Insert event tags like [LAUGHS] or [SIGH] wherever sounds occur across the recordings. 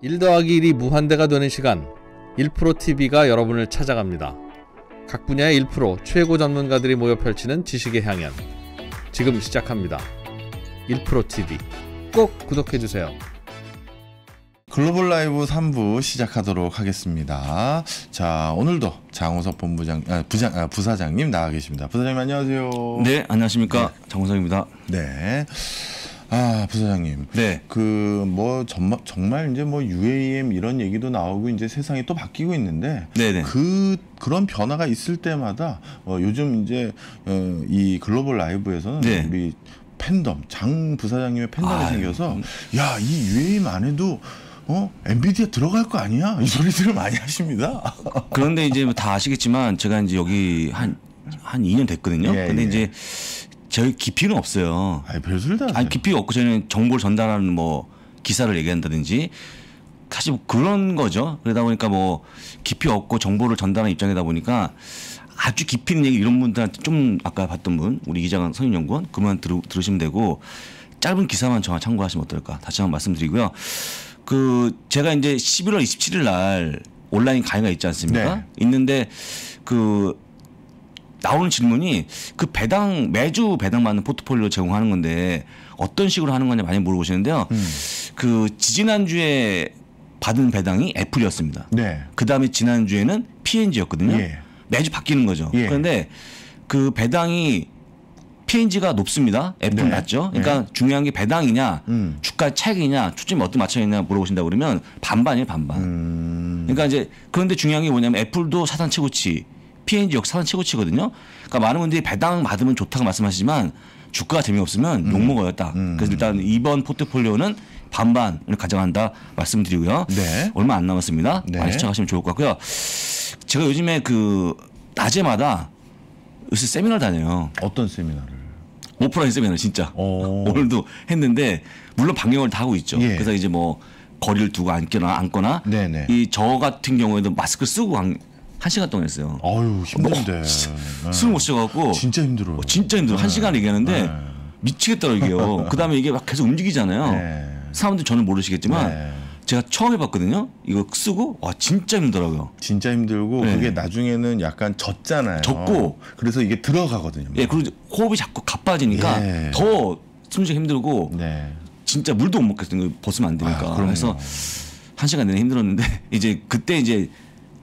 1 더하기 1이 무한대가 되는 시간 1프로TV가 여러분을 찾아갑니다. 각 분야의 1프로 최고 전문가들이 모여 펼치는 지식의 향연 지금 시작합니다. 1프로TV 꼭 구독해주세요. 글로벌 라이브 3부 시작하도록 하겠습니다. 자, 오늘도 장호섭 본부장, 아, 부장, 아, 부사장님 나와 계십니다. 부사장님 안녕하세요. 네, 안녕하십니까. 장원성입니다. 네. 아, 부사장님. 네. 그뭐 정말 정말 이제 뭐 UAM 이런 얘기도 나오고 이제 세상이 또 바뀌고 있는데 네네. 그 그런 변화가 있을 때마다 어, 요즘 이제 어, 이 글로벌 라이브에서는 네. 우리 팬덤 장 부사장님의 팬덤이 아유, 생겨서 음. 야이 UAM 안에도 어 엔비디아 들어갈 거 아니야 이 소리들을 많이 하십니다. [LAUGHS] 그런데 이제 뭐다 아시겠지만 제가 이제 여기 한, 한 2년 됐거든요. 예, 근데 예. 이제 저희 깊이는 없어요. 아니 별소리 다. 아니, 깊이가 없고 저희는 정보를 전달하는 뭐 기사를 얘기한다든지 사실 뭐 그런 거죠. 그러다 보니까 뭐 깊이 없고 정보를 전달하는 입장이다 보니까 아주 깊이 있는 얘기 이런 분들한테 좀 아까 봤던 분 우리 이장한 선임연구원 그만 들으, 들으시면 되고 짧은 기사만 저와 참고하시면 어떨까 다시 한번 말씀드리고요. 그 제가 이제 11월 27일 날 온라인 강의가 있지 않습니까? 네. 있는데 그 나오는 질문이 그 배당 매주 배당 받는 포트폴리오 제공하는 건데 어떤 식으로 하는 거냐 많이 물어보시는데요. 음. 그 지지난 주에 받은 배당이 애플이었습니다. 네. 그 다음에 지난 주에는 P&G였거든요. 예. 매주 바뀌는 거죠. 예. 그런데 그 배당이 P&G가 높습니다. 애플은 네. 낮죠. 그러니까 중요한 게 배당이냐, 음. 주가 차익이냐, 초점이 어떻게 맞춰있냐 물어보신다 고 그러면 반반이에요, 반반. 음. 그러니까 이제 그런데 중요한 게 뭐냐면 애플도 사상 최고치, P&G 역시 사상 최고치거든요. 그러니까 많은 분들이 배당 받으면 좋다고 말씀하시지만 주가가 재미없으면 욕 먹어요, 딱. 음. 그래서 일단 이번 포트폴리오는 반반을 가져간다 말씀드리고요. 네. 얼마 안 남았습니다. 네. 많이 시청하시면 좋을 것 같고요. 제가 요즘에 그 낮에마다 요새 세미나를 다녀요. 어떤 세미나를? 오프라인 세미나 진짜. 오. [LAUGHS] 오늘도 했는데 물론 방역을 다 하고 있죠. 예. 그래서 이제 뭐 거리를 두고 앉거나 앉거나 네네. 이저 같은 경우에도 마스크 쓰고 한, 한 시간 동안 했어요. 어유 힘든데. 뭐, 진짜 네. 숨을 못 쉬어갖고 진짜 힘들어요. 어, 진짜 힘들어. 한 시간 얘기하는데 네. 미치겠더라고요. 이게요. [LAUGHS] 그다음에 이게 막 계속 움직이잖아요. 네. 사람들 저는 모르시겠지만 네. 제가 처음 해봤거든요. 이거 쓰고 와 진짜 힘들더라고요. 진짜 힘들고 네. 그게 나중에는 약간 젖잖아요. 젖고. 그래서 이게 들어가거든요. 예, 그리고 호흡이 자꾸 가빠지니까 예. 더 숨쉬기 힘들고 네. 진짜 물도 못 먹겠어요. 벗으면 안 되니까. 아. 그래서 한 시간 내내 힘들었는데 [LAUGHS] 이제 그때 이제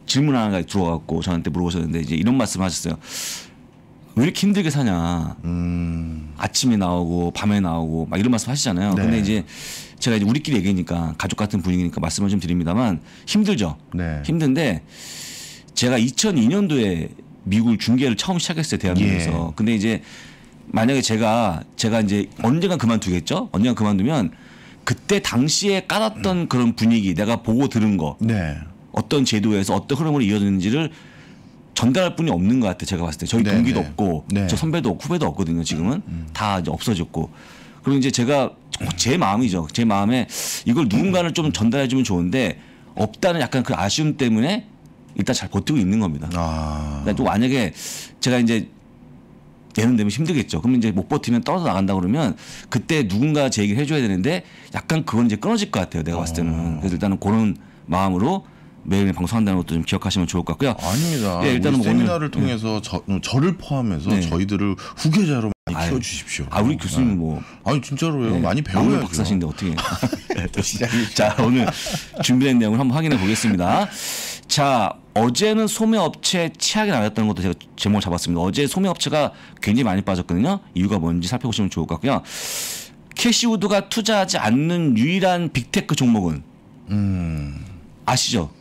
질문 하나가 들어와갖고 저한테 물어보셨는데 이제 이런 말씀하셨어요. 왜 이렇게 힘들게 사냐? 음. 아침에 나오고 밤에 나오고 막 이런 말씀 하시잖아요. 네. 근데 이제 제가 이제 우리끼리 얘기니까 가족 같은 분위기니까 말씀을 좀 드립니다만 힘들죠. 네. 힘든데 제가 2002년도에 미국을 중계를 처음 시작했어요 대한민국에서. 예. 근데 이제 만약에 제가 제가 이제 언젠간 그만두겠죠. 언젠간 그만두면 그때 당시에 깔았던 그런 분위기 내가 보고 들은 거 네. 어떤 제도에서 어떤 흐름으로 이어졌는지를 전달할 분이 없는 것 같아요. 제가 봤을 때 저희 네, 동기도 네. 없고 네. 음, 저 선배도 없고 후배도 없거든요. 지금은 다 이제 없어졌고 그리고 이제 제가 제 마음이죠. 제 마음에 이걸 누군가를 좀 전달해 주면 좋은데 없다는 약간 그 아쉬움 때문에 일단 잘 버티고 있는 겁니다. 아. 그러니까 또 만약에 제가 이제 내년 되면 힘들겠죠. 그러면 이제 못 버티면 떨어져 나간다 그러면 그때 누군가 제 얘기를 해줘야 되는데 약간 그건 이제 끊어질 것 같아요. 내가 봤을 때는. 그래서 일단은 그런 마음으로 매일 방송한다는 것도 좀 기억하시면 좋을 것 같고요. 아닙니다. 예, 일단은 뭐 오늘- 세미나를 통해서 저, 저를 포함해서 네. 저희들을 후계자로 많이 아유. 키워주십시오. 아 우리 교수님 뭐 아니 진짜로요. 네, 많이 배워야죠. 박사신데 어떻게? [LAUGHS] 자 오늘 준비된 내용을 한번 확인해 보겠습니다. 자 어제는 소매업체 치약이 나왔다는 것도 제가 제목을 잡았습니다. 어제 소매업체가 굉장히 많이 빠졌거든요. 이유가 뭔지 살펴보시면 좋을 것 같고요. 캐시우드가 투자하지 않는 유일한 빅테크 종목은 음. 아시죠?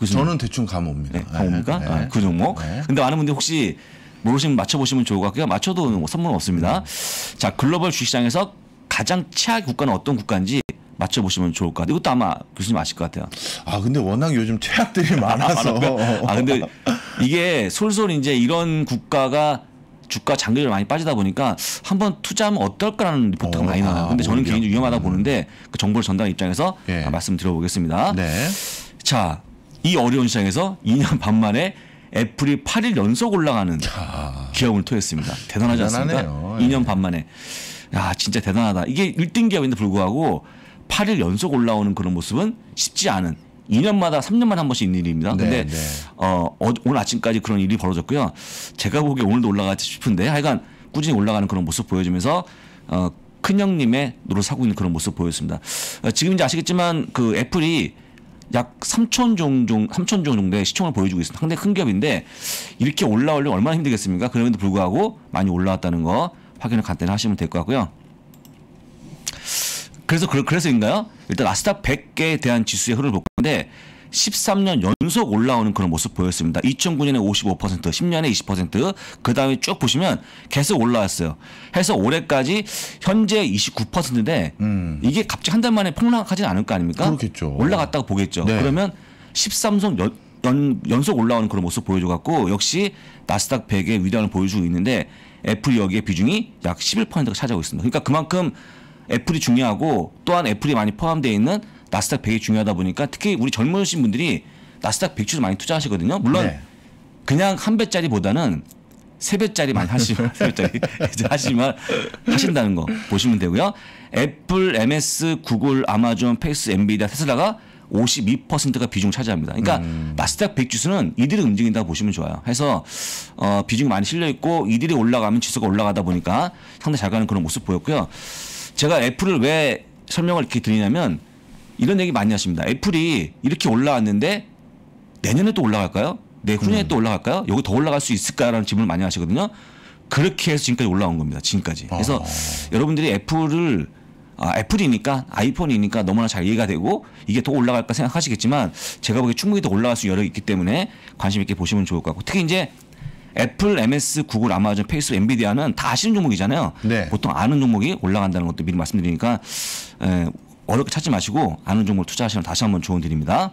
교수님? 저는 대충 감 옵니다. 네, 감 옵니까? 네. 아, 그 종목. 네. 근데 많은 분들이 혹시 모르시면 맞춰보시면 좋을 것 같고요. 맞춰도 뭐 선물은 없습니다. 자, 글로벌 주식시장에서 가장 최악 국가는 어떤 국가인지 맞춰보시면 좋을 것 같아요. 이것도 아마 교수님 아실 것 같아요. 아 근데 워낙 요즘 최악들이 [LAUGHS] 많아서. 아, 근데 이게 솔솔 이제 이런 국가가 주가 장기적으로 많이 빠지다 보니까 한번 투자하면 어떨까라는 리포트가 어, 많이 나와요. 근데 아, 저는 오히려. 개인적으로 위험하다 고 보는데 그 정보를 전달하는 입장에서 예. 아, 말씀드려보겠습니다. 네. 자, 이 어려운 시장에서 2년 반 만에 애플이 8일 연속 올라가는 기업을 토했습니다. 대단하지 않습니까? 대단하네요. 예. 2년 반 만에. 야, 진짜 대단하다. 이게 1등 기업인데 불구하고 8일 연속 올라오는 그런 모습은 쉽지 않은 2년마다 3년마다 한 번씩 있는 일입니다. 네, 근데 네. 어, 어, 오늘 아침까지 그런 일이 벌어졌고요. 제가 보기에 오늘도 올라가지 싶은데 하여간 꾸준히 올라가는 그런 모습 보여주면서 어, 큰형님의 노릇 사고 있는 그런 모습 보였습니다. 어, 지금 이제 아시겠지만 그 애플이 약 3천 종, 종 3천 종 정도의 시총을 보여주고 있습니다. 상당히 큰 기업인데 이렇게 올라오려면 얼마나 힘들겠습니까? 그럼에도 불구하고 많이 올라왔다는 거 확인을 간단히 하시면 될 것 같고요. 그래서 그- 그래서인가요? 일단 나스닥 100개에 대한 지수의 흐름을 볼 건데 13년 연속 올라오는 그런 모습 보였습니다. 2009년에 55%, 10년에 20%, 그 다음에 쭉 보시면 계속 올라왔어요. 해서 올해까지 현재 29%인데 음. 이게 갑자기 한 달 만에 폭락하지는 않을 거 아닙니까? 그렇겠죠. 올라갔다고 보겠죠. 네. 그러면 13성 연, 연, 연속 올라오는 그런 모습 보여줘갖고 역시 나스닥 100의 위력을 보여주고 있는데 애플이 여기에 비중이 약 11%가 차지하고 있습니다. 그러니까 그만큼 애플이 중요하고 또한 애플이 많이 포함되어 있는 나스닥 100이 중요하다 보니까 특히 우리 젊으신 분들이 나스닥 100 주로 많이 투자하시거든요. 물론 네. 그냥 한 배짜리보다는 세 배짜리 많이 하시면 [LAUGHS] 세 배짜리 이제 하시면 하신다는 거 보시면 되고요. 애플, MS, 구글, 아마존, 페이스, 엔비디아, 테슬라가 52%가 비중 차지합니다. 그러니까 나스닥 100 지수는 이들이 움직인다고 보시면 좋아요. 해서 어, 비중이 많이 실려 있고 이들이 올라가면 지수가 올라가다 보니까 상당히 잘 가는 그런 모습 보였고요. 제가 애플을 왜 설명을 이렇게 드리냐면 이런 얘기 많이 하십니다. 애플이 이렇게 올라왔는데 내년에 또 올라갈까요? 내후년에 또 올라갈까요? 여기 더 올라갈 수 있을까라는 질문을 많이 하시거든요. 그렇게 해서 지금까지 올라온 겁니다. 지금까지. 그래서 여러분들이 애플을 아, 애플이니까 아이폰이니까 너무나 잘 이해가 되고 이게 더 올라갈까 생각하시겠지만 제가 보기에 충분히 더 올라갈 수 여력이 있기 때문에 관심 있게 보시면 좋을 것 같고 특히 이제 애플, MS, 구글, 아마존, 페이스북, 엔비디아는 다 아시는 종목이잖아요. 네. 보통 아는 종목이 올라간다는 것도 미리 말씀드리니까 에, 어렵게 찾지 마시고 아는 종목을 투자하시면 다시 한번 조언 드립니다.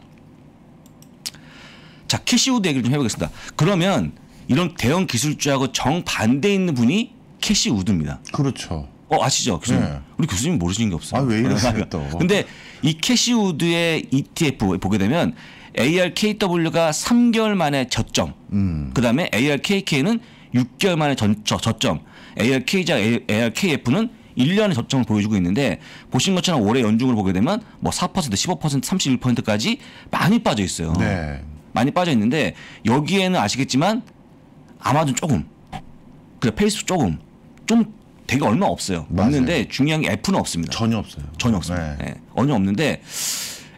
자 캐시우드 얘기를 좀 해보겠습니다. 그러면 이런 대형 기술주하고 정반대 있는 분이 캐시우드입니다. 그렇죠. 어 아시죠 교수님? 네. 우리 교수님 모르시는 게 없어요. 아, 왜 이러세요, [LAUGHS] 또? 근데 이 캐시우드의 ETF 보게 되면 ARKW가 3개월 만에 저점, 음. 그 다음에 ARKK는 6개월 만에 전, 저, 저점, ARK자 ARKF는 1년의 저점을 보여주고 있는데 보신 것처럼 올해 연중을 보게 되면 뭐 4%, 15%, 31%까지 많이 빠져 있어요. 네. 많이 빠져 있는데 여기에는 아시겠지만 아마존 조금 그래 페이스북 조금 좀 되게 얼마 없어요 맞아요. 없는데 중요한 게 애플은 없습니다 전혀 없어요. 전혀 없습니다 네. 예, 전혀 없는데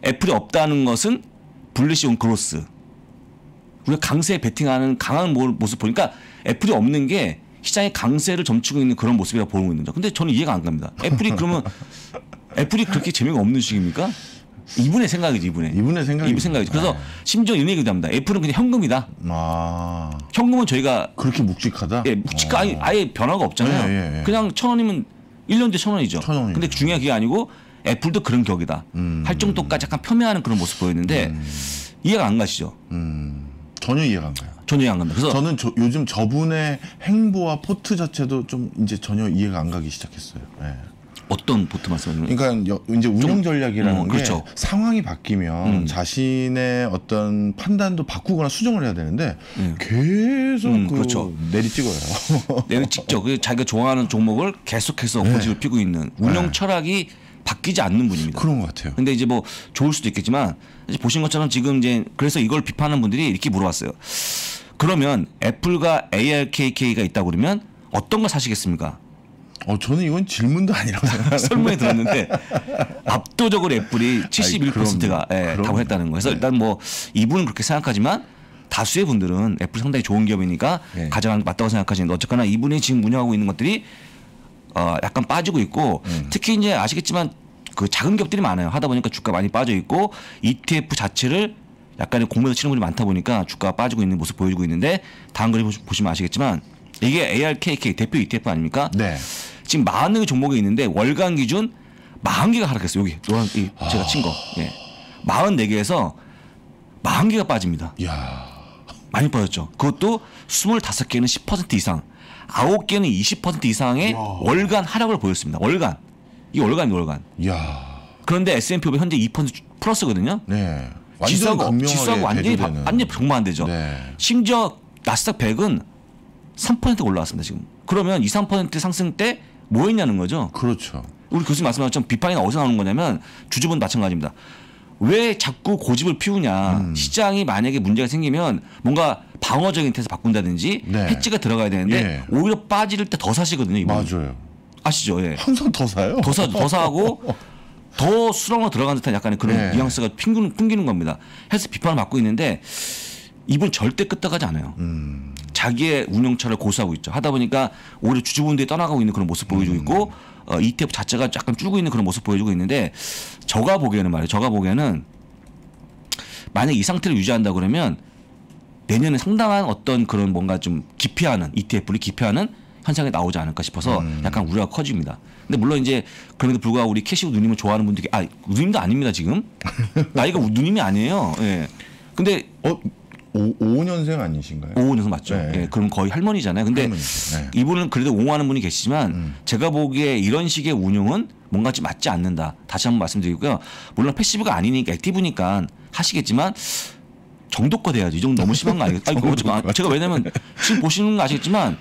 애플이 없다는 것은 불리시 온 그로스 우리가 강세에 베팅하는 강한 모- 모습 보니까 애플이 없는 게 시장의 강세를 점치고 있는 그런 모습이라고 보고 있는 거죠 근데 저는 이해가 안 갑니다 애플이 그러면 [LAUGHS] 애플이 그렇게 재미가 없는 주식입니까? 이분의 생각이지 이분의 이분의 생각이죠. 이분 생각이죠. 그래서 네. 심지어 이런 얘기도 합니다. 애플은 그냥 현금이다. 아 현금은 저희가 그렇게 묵직하다. 예, 묵직하 아예, 아예 변화가 없잖아요. 예, 예, 예. 그냥 천 원이면 1년 뒤에 천 원이죠. 천 원이죠. 근데 중요한 게 아니고 애플도 그런 격이다. 음. 할 정도까지 약간 폄훼하는 그런 모습 보였는데 이해가 안 가시죠? 음, 전혀 이해가 안 가요. 안 갑니다. 그래서 저는 저, 요즘 저분의 행보와 포트 자체도 좀 이제 전혀 이해가 안 가기 시작했어요. 예. 어떤 보트 말씀하시는 그러니까 여- 이제 운영 전략이라는 어, 게 그렇죠. 상황이 바뀌면 음. 자신의 어떤 판단도 바꾸거나 수정을 해야 되는데 음. 계속 음, 그 그렇죠. 내리 찍어요. 내가 직접 그 자기가 좋아하는 종목을 계속해서 네. 고집을 피고 있는 운영 네. 철학이 바뀌지 않는 분입니다. 그런 것 같아요. 근데 이제 뭐 좋을 수도 있겠지만 보신 것처럼 지금 이제 그래서 이걸 비판하는 분들이 이렇게 물어봤어요. 그러면 애플과 ARKK가 있다고 그러면 어떤 걸 사시겠습니까? 어, 저는 이건 질문도 아니라고 생각해요. [LAUGHS] 설문에 들었는데 [LAUGHS] 압도적으로 애플이 71%가 그럼요. 예. 다고 했다는 거예요. 그래서 네. 일단 뭐 이분은 그렇게 생각하지만 다수의 분들은 애플 상당히 좋은 기업이니까 네. 게 맞다고 생각하시는데 어쨌거나 이분이 지금 운영하고 있는 것들이 어 약간 빠지고 있고 음. 특히 이제 아시겠지만 그 작은 기업들이 많아요. 하다 보니까 주가 많이 빠져 있고 ETF 자체를 약간의 공매도 치는 분이 많다 보니까 주가가 빠지고 있는 모습 보여주고 있는데 다음 그림 보시- 보시면 아시겠지만 이게 ARKK 대표 ETF 아닙니까? 네. 지금 40개 종목이 있는데 월간 기준 40개가 하락했어요. 여기 노란 이 제가 친 거. 예. 44개에서 40개가 빠집니다. 야 많이 빠졌죠. 그것도 25개는 10% 이상, 9개는 20% 이상의 월간 하락을 보였습니다. 월간. 이게 월간이 월간. 야 그런데 S&P 500 현재 2% 플러스거든요. 네. 지수하고 지수하고 완전히 바-. 완전히 정말 안 되죠. 네. 심지어 나스닥 100은 3% 올라왔습니다, 지금. 그러면 2, 3% 상승 때 뭐 했냐는 거죠. 그렇죠. 우리 교수님 말씀하셨지만 비판이 어디서 나오는 거냐면 주주분 마찬가지입니다. 왜 자꾸 고집을 피우냐. 음. 시장이 만약에 문제가 생기면 뭔가 방어적인 태세 바꾼다든지 네. 해지가 들어가야 되는데 예. 오히려 빠질 때 더 사시거든요. 이분. 맞아요. 아시죠? 예. 항상 더 사요. 더, 사, 더 사고 더 수렁으로 들어간 듯한 약간의 그런 네. 뉘앙스가 풍기는, 풍기는 겁니다. 해서 비판을 받고 있는데 이분 절대 끄떡하지 않아요. 음. 자기의 운영처를 고수하고 있죠. 하다 보니까 오히려 주주분들이 떠나가고 있는 그런 모습 보여주고 있고 어, ETF 자체가 약간 줄고 있는 그런 모습 보여주고 있는데 저가 보기에는 말이에요. 저가 보기에는 만약 이 상태를 유지한다 그러면 내년에 상당한 어떤 그런 뭔가 좀 기피하는 ETF를 기피하는 현상이 나오지 않을까 싶어서 약간 우려가 커집니다. 근데 물론 이제 그럼에도 불구하고 우리 캐시우 누님을 좋아하는 분들이 아 누님도 아닙니다 지금 [LAUGHS] 나이가 누님이 아니에요. 예. 근데 어, 오, 5년생 아니신가요? 오은영 맞죠. 네. 예, 그럼 거의 할머니잖아요. 근데 할머니, 네. 이분은 그래도 옹호하는 분이 계시지만 음. 제가 보기에 이런 식의 운용은 뭔가 좀 맞지 않는다. 다시 한번 말씀드리고요. 물론 패시브가 아니니까 액티브니까 하시겠지만 정도껏 해야지. 이 정도 너무 심한 거 아니겠어요? 아니, 그거 제가 왜냐면 지금 보시는 거 아시겠지만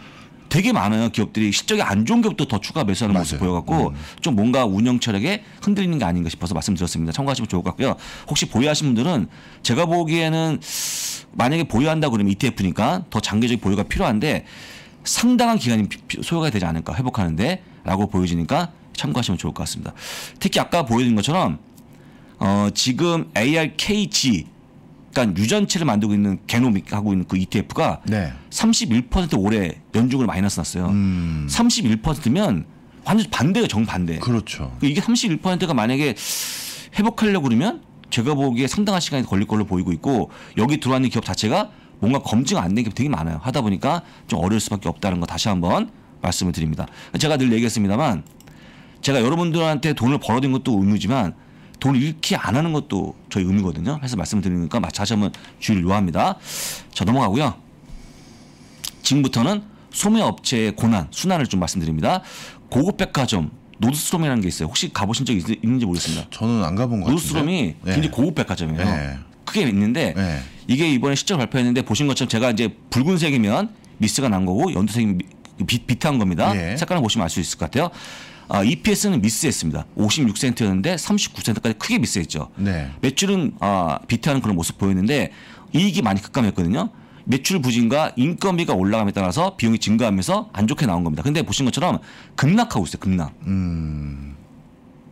되게 많아요 기업들이 실적이 안 좋은 기업도 더 추가 매수하는 모습 맞아요. 음. 보여갖고 좀 뭔가 운영 철학에 흔들리는 게 아닌가 싶어서 말씀드렸습니다. 참고하시면 좋을 것 같고요. 혹시 보유하신 분들은 제가 보기에는 만약에 보유한다 그러면 ETF니까 더 장기적 보유가 필요한데 상당한 기간이 소요가 되지 않을까 회복하는데라고 보여지니까 참고하시면 좋을 것 같습니다. 특히 아까 보여드린 것처럼 어, 지금 ARKG 그러니까 유전체를 만들고 있는 게노믹 하고 있는 그 ETF가 네. 31% 올해 연중을 마이너스 났어요. 음. 31%면 완전 반대예요, 정반대. 그렇죠. 이게 31%가 만약에 회복하려고 그러면 제가 보기에 상당한 시간이 걸릴 걸로 보이고 있고 여기 들어왔는 기업 자체가 뭔가 검증 안 된 게 되게 많아요. 하다 보니까 좀 어려울 수밖에 없다는 거 다시 한번 말씀을 드립니다. 제가 늘 얘기했습니다만 제가 여러분들한테 돈을 벌어들인 것도 의무지만 돈을 잃기 안 하는 것도 저희 의무거든요. 해서 말씀을 드리니까 다시 한번 주의를 요합니다. 자 넘어가고요. 지금부터는 소매업체의 고난, 순환을 좀 말씀드립니다. 고급 백화점 노드스트롬이라는 게 있어요. 혹시 가보신 적 있, 는지 모르겠습니다. 저는 안 가본 것 같은데. 노드스트롬이 네. 굉장히 고급 백화점이에요. 네. 크게 있는데 네. 이게 이번에 실적 발표했는데 보신 것처럼 제가 이제 붉은색이면 미스가 난 거고 연두색이 비, beat한 겁니다. 예. 색깔을 보시면 알 수 있을 것 같아요. 아, EPS는 미스했습니다. 56센트였는데 39센트까지 크게 미스했죠. 네. 매출은 아, beat하는 그런 모습 보였는데 이익이 많이 급감했거든요. 매출 부진과 인건비가 올라감에 따라서 비용이 증가하면서 안 좋게 나온 겁니다. 근데 보신 것처럼 급락하고 있어요. 급락. 음.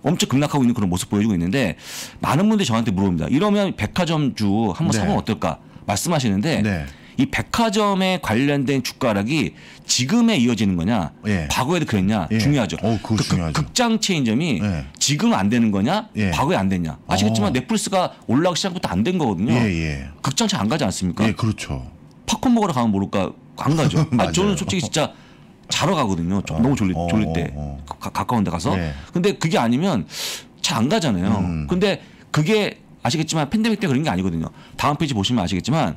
엄청 급락하고 있는 그런 모습 보여주고 있는데 많은 분들이 저한테 물어봅니다. 이러면 백화점주 한번 네. 사보면 어떨까 말씀하시는데 네. 이 백화점에 관련된 주가락이 지금에 이어지는 거냐 예. 과거에도 그랬냐 예. 중요하죠. 어, 그 중요하죠. 극장 체인점이 예. 지금 안 되는 거냐 예. 과거에 안 됐냐 아시겠지만 어. 넷플릭스가 올라가기 시작부터 안 된 거거든요. 예, 예. 극장 잘 안 가지 않습니까? 예, 그렇죠. 팝콘 먹으러 가면 모를까 안 가죠. [LAUGHS] 아. 저는 솔직히 진짜 자러 가거든요. 좀 너무 졸릴, 어, 졸릴 때 어, 어. 가, 가까운 데 가서. 네. 근데 그게 아니면 잘 안 가잖아요. 음. 근데 그게 아시겠지만 팬데믹 때 그런 게 아니거든요. 다음 페이지 보시면 아시겠지만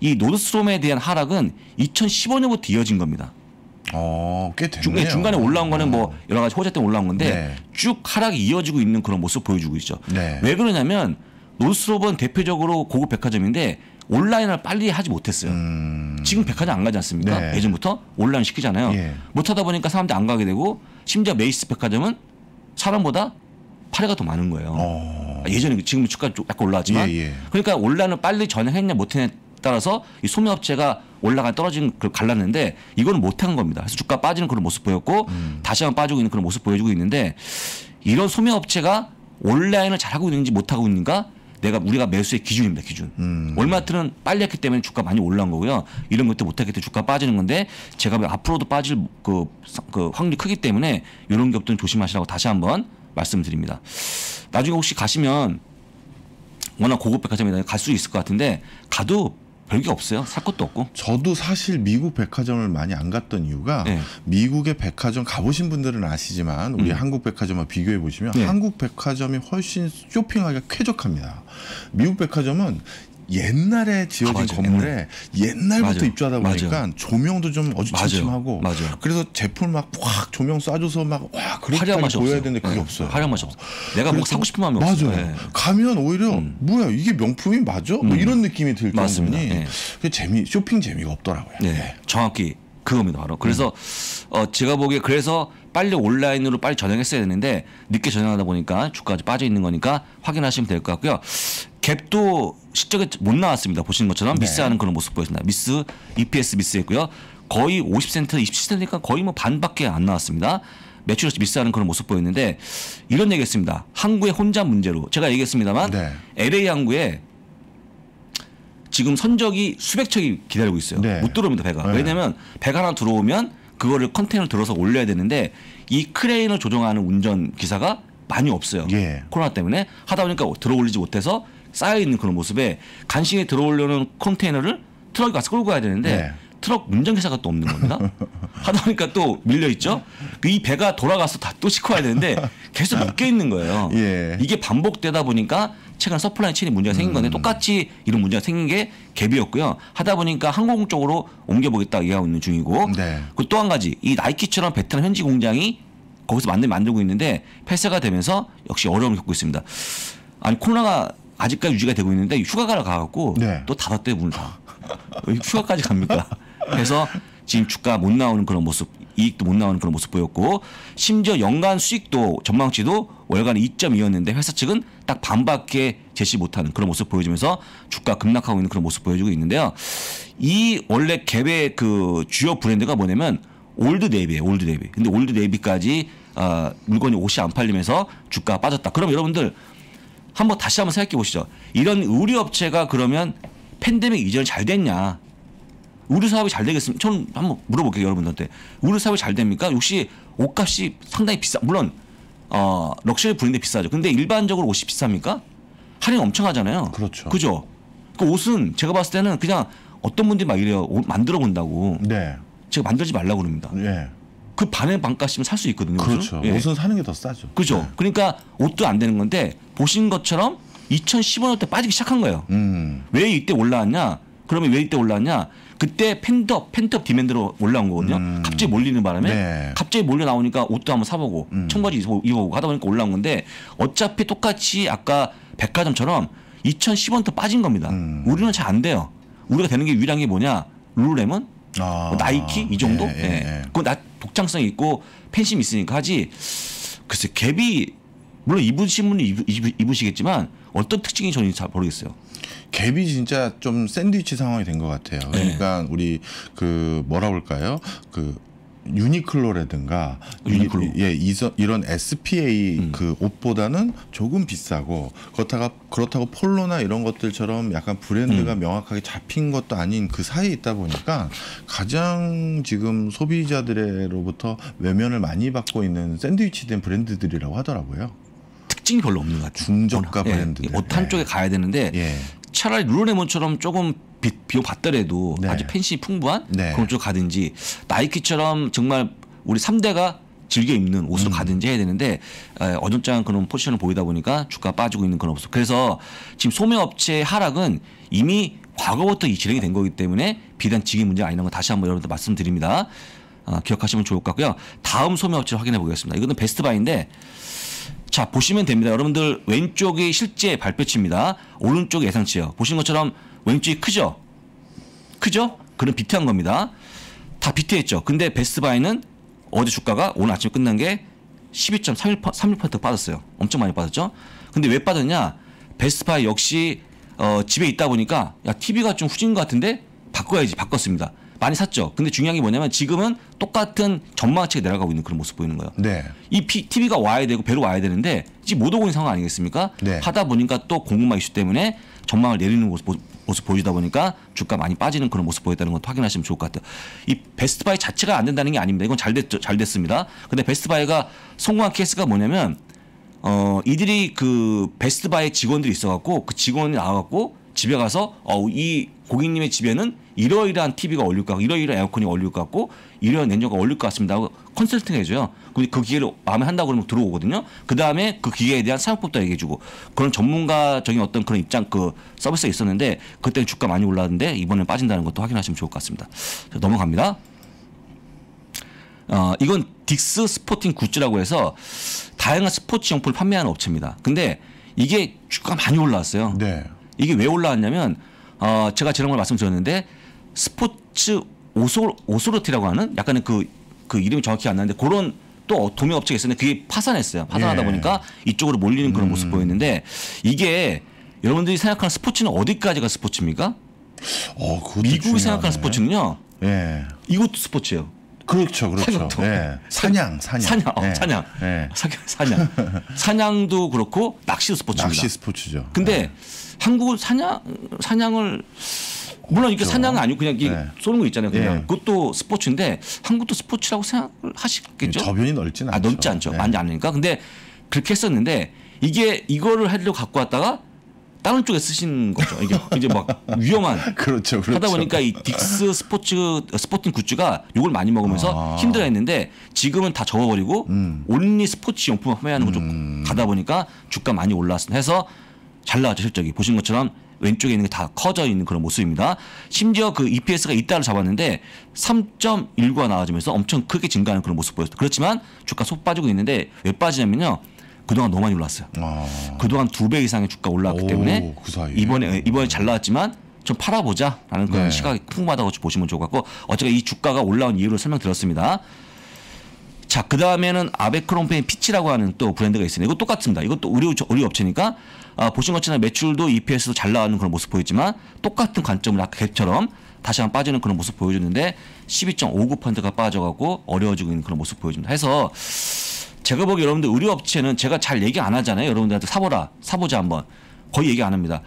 이 노드스트롬에 대한 하락은 2015년부터 이어진 겁니다. 어, 꽤 됐네요. 중, 중간에 올라온 거는 뭐 여러 가지 호재 때문에 올라온 건데 네. 쭉 하락이 이어지고 있는 그런 모습 보여주고 있죠. 네. 왜 그러냐면 노드스트롬은 대표적으로 고급 백화점인데 온라인을 빨리 하지 못했어요. 음. 지금 백화점 안 가지 않습니까? 네. 예전부터 온라인 시키잖아요. 예. 못하다 보니까 사람들이 안 가게 되고 심지어 메이시스 백화점은 사람보다 파리가 더 많은 거예요. 어. 아, 예전에 지금 주가 좀 약간 올라왔지만 예, 예. 그러니까 온라인을 빨리 전향했냐 못했냐에 따라서 이 소매업체가 올라가 떨어진 걸 갈랐는데 이거는 못한 겁니다. 그래서 주가 빠지는 그런 모습 보였고 음. 다시 한번 빠지고 있는 그런 모습 보여주고 있는데 이런 소매업체가 온라인을 잘하고 있는지 못하고 있는가 내가 우리가 매수의 기준입니다 기준 음. 월마트는 빨리 했기 때문에 주가 많이 올라온 거고요 이런 것도 못했기 때문에 주가 빠지는 건데 제가 앞으로도 빠질 그, 그 확률이 크기 때문에 이런 기업들은 조심하시라고 다시 한번 말씀드립니다 나중에 혹시 가시면 워낙 고급 백화점이다 갈수 있을 것 같은데 가도 별게 없어요 살 것도 없고 저도 사실 미국 백화점을 많이 안 갔던 이유가 네. 미국의 백화점 가보신 분들은 아시지만 우리 음. 한국 백화점과 비교해 보시면 네. 한국 백화점이 훨씬 쇼핑하기가 쾌적합니다. 미국 백화점은 옛날에 지어진 아, 맞아요. 건물에 옛날. 부터 맞아요. 입주하다 보니까 맞아요. 조명도 좀 맞아요. 맞아요. 그래서 제품 막 확 조명 쏴줘서 막와 그렇게 화려한 맛이 보여야 없어요. 되는데 그게 네, 없어요. 화려한 맛이 없어 내가 뭐 사고 싶은 마음이 맞아요. 없어요 네. 가면 오히려 뭐야 이게 명품이 맞아? 뭐 음. 이런 느낌이 들. 정도니 네. 그 재미 쇼핑 재미가 없더라고요. 네, 정확히 그겁니다 바로. 그래서 어 제가 보기에 그래서 빨리 온라인으로 빨리 전환했어야 되는데 늦게 전환하다 보니까 주가가 빠져 있는 거니까 확인하시면 될 것 같고요. 갭도 실적에 못 나왔습니다. 보시는 것처럼 네. 미스하는 그런 모습 보였습니다. 미스 EPS 미스했고요. 거의 50센트, 27센트니까 거의 뭐 반밖에 안 나왔습니다. 매출에서 미스하는 그런 모습 보였는데 이런 얘기했습니다. 항구의 혼자 문제로 제가 얘기했습니다만 네. LA 항구에 지금 선적이 수백 척이 기다리고 있어요. 네. 못 들어옵니다 배가. 네. 왜냐하면 배가 하나 들어오면 그거를 컨테이너를 들어서 올려야 되는데 이 크레인을 조종하는 운전 기사가 많이 없어요. 예. 코로나 때문에 하다 보니까 들어 올리지 못해서 쌓여 있는 그런 모습에 간신히 들어오려는 컨테이너를 트럭이 가서 끌고 가야 되는데 네. 트럭 운전기사가 또 없는 겁니다. [LAUGHS] 하다 보니까 또 밀려 있죠. 그이 배가 돌아가서 다 또 싣고 와야 되는데 계속 묶여 있는 거예요. [LAUGHS] 예. 이게 반복되다 보니까 최근 supply chain이 문제가 생긴 음. 건데 똑같이 이런 문제가 생긴 게 갭이었고요. 하다 보니까 항공 쪽으로 옮겨보겠다 얘기하고 있는 중이고 네. 그또 한 가지 이 나이키처럼 베트남 현지 공장이 거기서 만들 만들고 있는데 폐쇄가 되면서 역시 어려움을 겪고 있습니다. 아니 코로나가 아직까지 유지가 되고 있는데 휴가가 가갖고 네. 또 닫았대 문을 다. 왜 휴가까지 갑니까? 그래서 지금 주가 못 나오는 그런 모습, 이익도 못 나오는 그런 모습 보였고 심지어 연간 수익도 전망치도 월간 2.2였는데 회사 측은 딱 반밖에 제시 못하는 그런 모습 보여주면서 주가 급락하고 있는 그런 모습 보여주고 있는데요. 이 원래 갭의 그 주요 브랜드가 뭐냐면 Old Navy예요. Old Navy. 근데 Old Navy까지 아, 물건이 옷이 안 팔리면서 주가가 빠졌다. 그럼 여러분들 한번 다시 한번 생각해 보시죠. 이런 의류 업체가 그러면 팬데믹 이전에 잘 됐냐? 의류 사업이 잘 되겠습니까? 저는 한번 물어볼게요, 여러분들한테. 의류 사업이 잘 됩니까? 역시 옷값이 상당히 비싸. 물론 어, 럭셔리 브랜드 비싸죠. 근데 일반적으로 옷이 비쌉니까? 할인 엄청 하잖아요. 그렇죠. 그죠? 그 옷은 제가 봤을 때는 그냥 어떤 분들이 막 이래요. 옷 만들어 본다고. 네. 제가 만들지 말라고 그럽니다. 예. 그 반의 반값이면 살 수 있거든요. 그렇죠. 예. 옷은 사는 게 더 싸죠. 그죠? 네. 그러니까 옷도 안 되는 건데 보신 것처럼 2015년 때 빠지기 시작한 거예요. 음. 왜 이때 올라왔냐? 그러면 왜 이때 올라왔냐? 그때 팬더 팬터 디맨드로 올라온 거거든요. 음. 갑자기 몰리는 바람에 네. 갑자기 몰려 나오니까 옷도 한번 사보고 음. 청바지 입어- 입어보고 하다 보니까 올라온 건데 어차피 똑같이 아까 백화점처럼 2010원부터 빠진 겁니다. 음. 우리는 잘 안 돼요. 우리가 되는 게 유일한 게 뭐냐? 룰레몬, 아. 뭐 나이키 이 정도? 예, 예, 예. 예. 나 독창성이 있고 팬심 있으니까 하지. 글쎄 갭이 물론 입으신 분이 입, 입, 입으 시겠지만 어떤 특징이 저는 잘 모르겠어요. 갭이 진짜 좀 샌드위치 상황이 된 것 같아요. 네. 그러니까 우리 그 뭐라 그럴까요? 그 유니클로라든가 유니클로. 이, 예 이서, 이런 SPA 음. 그 옷보다는 조금 비싸고 그렇다가 그렇다고 폴로나 이런 것들처럼 약간 브랜드가 음. 명확하게 잡힌 것도 아닌 그 사이에 있다 보니까 가장 지금 소비자들로부터 외면을 많이 받고 있는 샌드위치된 브랜드들이라고 하더라고요. 특징이 별로 없는 것 같아요. 중저가 예, 브랜드들. 옷 한쪽에 가야 되는데 예. 차라리 룰레몬처럼 조금 비, 비용 받더라도 네. 아주 팬시 풍부한 네. 그런 쪽 가든지 나이키처럼 정말 우리 3대가 즐겨 입는 옷으로 음. 가든지 해야 되는데 에, 어정쩡한 그런 포지션을 보이다 보니까 주가 빠지고 있는 그런 모습. 그래서 지금 소매업체의 하락은 이미 과거부터 이 진행이 된 거기 때문에 비단 지기 문제가 아니라는 거 다시 한번 여러분들 말씀드립니다. 어, 기억하시면 좋을 것 같고요. 다음 소매업체를 확인해 보겠습니다. 이거는 베스트바인데 자 보시면 됩니다. 여러분들 왼쪽이 실제 발표치입니다. 오른쪽이 예상치예요. 보신 것처럼 왼쪽이 크죠? 크죠? 그럼 비트한 겁니다. 다 비트했죠. 근데 베스트바이는 어제 주가가 오늘 아침에 끝난 게 12.31% 빠졌어요. 엄청 많이 빠졌죠. 근데 왜 빠졌냐? 베스트바이 역시 어, 집에 있다 보니까 야 TV가 좀 후진 것 같은데 바꿔야지 바꿨습니다. 많이 샀죠. 근데 중요한 게 뭐냐면 지금은 똑같은 전망치가 내려가고 있는 그런 모습 보이는 거예요. 네. 이 피- TV가 와야 되고 배로 와야 되는데 지금 못 오고 있는 상황 아니겠습니까? 네. 하다 보니까 또 공급망 이슈 때문에 전망을 내리는 모습, 모습 보여주다 보니까 주가 많이 빠지는 그런 모습 보였다는 것도 확인하시면 좋을 것 같아요. 이 베스트바이 자체가 안 된다는 게 아닙니다. 이건 잘 됐죠, 잘 됐습니다. 근데 베스트바이가 성공한 케이스가 뭐냐면 어 이들이 그 베스트바이 직원들이 있어 갖고 그 직원이 나와 갖고 집에 가서 어이 고객님의 집에는 이러이러한 TV가 어울릴 것 같고 이러이러한 에어컨이 어울릴 것 같고 이러한 냉장고가 어울릴 것 같습니다 컨설팅 해줘요. 근데 그 기계를 마음에 한다고 그러면 들어오거든요. 그 다음에 그 기계에 대한 사용법도 얘기해주고 그런 전문가적인 어떤 그런 입장 그 서비스가 있었는데 그때 주가 많이 올랐는데 이번에 빠진다는 것도 확인하시면 좋을 것 같습니다. 자, 넘어갑니다. 어, 이건 딕스 스포팅 굿즈라고 해서 다양한 스포츠 용품을 판매하는 업체입니다. 근데 이게 주가가 많이 올라왔어요. 네. 이게 왜 올라왔냐면 어, 제가 지난번에 말씀드렸는데 스포츠 오소 오소로티라고 하는 약간의 그, 그 이름이 정확히 안 나는데 그런 또 도매 업체가 있었는데 그게 파산했어요. 파산하다 예. 보니까 이쪽으로 몰리는 그런 모습 보였는데 이게 여러분들이 생각하는 스포츠는 어디까지가 스포츠입니까? 어, 미국이 중요하네. 생각하는 스포츠는요. 예. 이것도 스포츠예요. 그렇죠, 그렇죠. 사냥도. 예. 사냥, 사냥. 사냥, 어, 예. 사냥, 예. 사- 사냥, [LAUGHS] 사냥도 그렇고 낚시도 스포츠입니다. 낚시 스포츠죠. 근데 한국은 사냥 사냥을 물론 이게 사냥은 아니고 그냥 이게 네. 쏘는 거 있잖아요. 그냥 예. 그것도 스포츠인데 한국도 스포츠라고 생각을 하시겠죠? 저변이 넓진 않죠. 아 넓지 않죠. 네. 많지 않으니까. 근데 그렇게 했었는데 이게 이거를 하려고 갖고 왔다가 다른 쪽에 쓰신 거죠. 이게 [LAUGHS] 이제 막 위험한 [LAUGHS] 그렇죠, 그렇죠. 하다 보니까 이 딕스 [LAUGHS] 스포츠 스포팅 굿즈가 욕을 많이 먹으면서 아. 힘들어했는데 지금은 다 접어버리고 음. 온리 스포츠 용품을 판매하는 거좀 가다 보니까 주가 많이 올랐습니다. 해서 잘 나왔죠 실적이 보신 것처럼 왼쪽에 있는 게 다 커져 있는 그런 모습입니다. 심지어 그 EPS가 이따를 잡았는데 3.19가 나와주면서 엄청 크게 증가하는 그런 모습 보였어요. 그렇지만 주가 속 빠지고 있는데 왜 빠지냐면요. 그동안 너무 많이 올랐어요. 아. 그동안 두 배 이상의 주가 올랐기 오, 때문에 그. 이번에 이번에 잘 나왔지만 좀 팔아보자라는 그런 네. 시각이 풍부하다고 보시면 좋을 것 같고 어쨌든 이 주가가 올라온 이유를 설명드렸습니다. 자, 그 다음에는 아베크롬페인 피치라고 하는 또 브랜드가 있습니다. 이거 똑같습니다. 이것도 의류, 의류 업체니까 아, 보신 것처럼 매출도 EPS도 잘 나가는 그런 모습 보였지만 똑같은 관점을 아까 갭처럼 다시 한번 빠지는 그런 모습 보여줬는데 12.59%가 빠져가고 어려워지고 있는 그런 모습 보여줍니다. 해서 제가 보기 여러분들 의류 업체는 제가 잘 얘기 안 하잖아요. 여러분들한테 사보라, 사보자 한번 거의 얘기 안 합니다.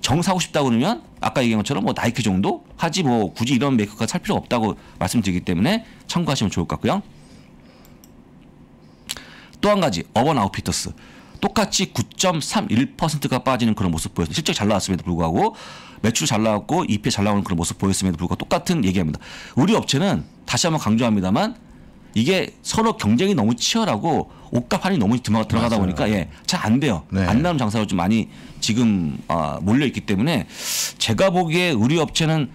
정 사고 싶다 그러면 아까 얘기한 것처럼 뭐 나이키 정도 하지 뭐 굳이 이런 메이커가 살 필요 없다고 말씀드리기 때문에 참고하시면 좋을 것 같고요. 또 한 가지 Urban Outfitters 똑같이 9.31%가 빠지는 그런 모습 보였습니다. 실적 잘 나왔음에도 불구하고 매출 잘 나왔고 EPS 잘 나오는 그런 모습 보였음에도 불구하고 똑같은 얘기합니다. 우리 업체는 다시 한번 강조합니다만 이게 서로 경쟁이 너무 치열하고 옷값 할인이 너무 들어가- 들어가다 맞아요. 보니까 예, 잘 안 돼요. 네. 안 나오는 장사로 좀 많이 지금 아, 몰려 있기 때문에 제가 보기에 우리 업체는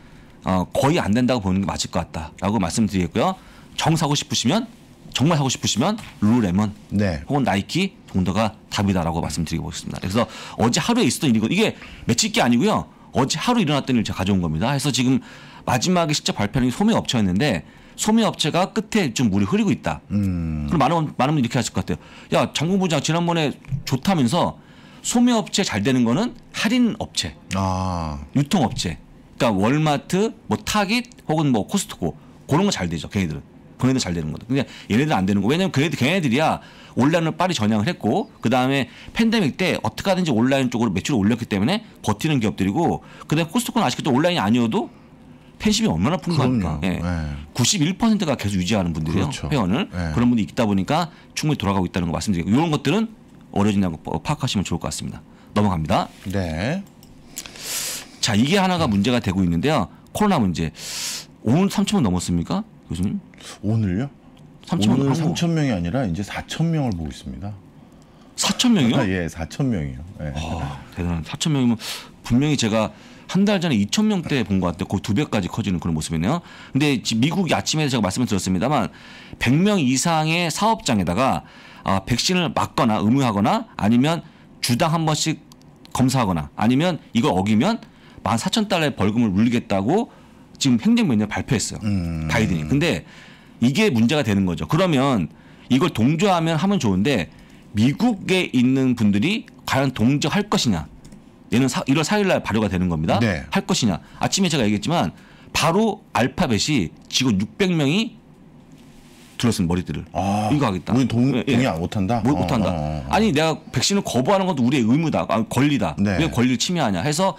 어, 거의 안 된다고 보는 게 맞을 것 같다라고 말씀드리겠고요. 정 사고 싶으시면 정말 사고 싶으시면 룰레몬 네. 혹은 나이키 정도가 답이다라고 말씀드리겠습니다. 그래서 어제 하루에 있었던 일이고 이게 며칠 게 아니고요. 어제 하루 일어났던 일을 제가 가져온 겁니다. 그래서 지금 마지막에 실적 발표하는 게 소매 업체였는데 소매 업체가 끝에 좀 물이 흐리고 있다. 음. 그럼 많은 분- 많은 분이 이렇게 하실 것 같아요. 야 장군부장 지난번에 좋다면서 소매 업체 잘 되는 거는 할인 업체, 아. 유통 업체. 그러니까 월마트, 뭐 타깃 혹은 뭐 코스트코 그런 거 잘 되죠. 걔네들은. 걔네들 잘 되는 거다. 근데 얘네들 안 되는 거. 왜냐면 걔네들 걔네들이야 온라인을 빨리 전향을 했고 그 다음에 팬데믹 때 어떻게 하든지 온라인 쪽으로 매출을 올렸기 때문에 버티는 기업들이고 그다음에 코스트코는 아직도 온라인이 아니어도 팬심이 얼마나 풍부합니까? 예. 네. 91%가 계속 유지하는 분들이에요. 그렇죠. 회원을 네. 그런 분이 있다 보니까 충분히 돌아가고 있다는 거 말씀드리고 이런 것들은 어려진다는 거 파악하시면 좋을 것 같습니다. 넘어갑니다. 네. 자 이게 하나가 문제가 되고 있는데요. 코로나 문제. 오늘 3천 명 넘었습니까, 교수님? 오늘요? 3천 오늘 명. 3천 명이 아니라 이제 4천 명을 보고 있습니다. 4천 명이요? 아, 예, 4천 명이요. 예. 아, 대단한 4천 명이면 분명히 제가 한 달 전에 2천 명대 본 것 같아요. 거의 두 배까지 커지는 그런 모습이네요. 근데 미국이 아침에 제가 말씀을 드렸습니다만 100명 이상의 사업장에다가 아, 백신을 맞거나 의무하거나 아니면 주당 한 번씩 검사하거나 아니면 이걸 어기면 14,000달러의 벌금을 물리겠다고 지금 행정명령 발표했어요. 음. 바이든이. 근데 이게 문제가 되는 거죠. 그러면 이걸 동조하면 하면 좋은데 미국에 있는 분들이 과연 동조할 것이냐. 얘는 사, 1월 4일 날 발효가 되는 겁니다. 네. 할 것이냐. 아침에 제가 얘기했지만 바로 알파벳이 직원 600명이 들었습니다. 머리들을. 아, 이거 하겠다. 우리 동, 예, 예. 동의 못한다? 못, 어, 못한다. 어, 어, 어. 아니 내가 백신을 거부하는 것도 우리의 의무다. 아, 권리다. 네. 왜 권리를 침해하냐 해서